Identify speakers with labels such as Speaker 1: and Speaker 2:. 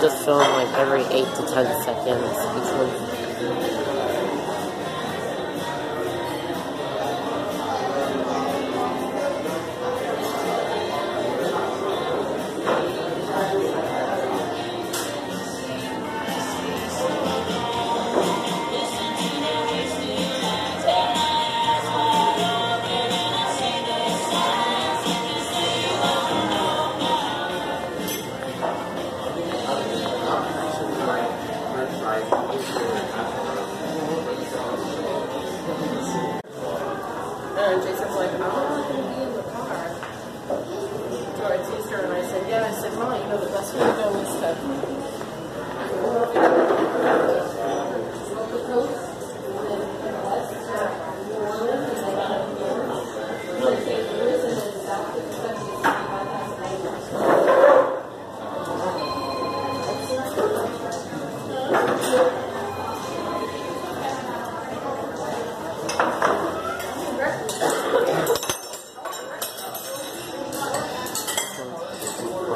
Speaker 1: just film like every 8 to 10 seconds And Jason's like, I'm not going to be in the car. So I teased her and I said, yeah. I said, Mom, you know, the best way to go is to.